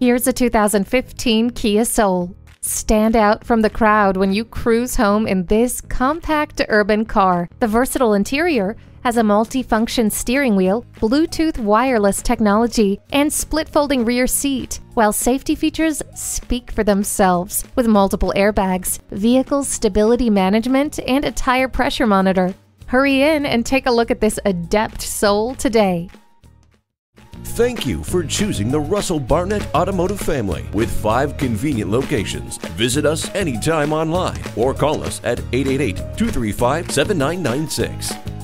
Here's a 2015 Kia Soul. Stand out from the crowd when you cruise home in this compact urban car. The versatile interior has a multi-function steering wheel, Bluetooth wireless technology, and split-folding rear seat, while safety features speak for themselves with multiple airbags, vehicle stability management, and a tire pressure monitor. Hurry in and take a look at this adept soul today. Thank you for choosing the Russell Barnett Automotive family with five convenient locations. Visit us anytime online or call us at 888 235 7996.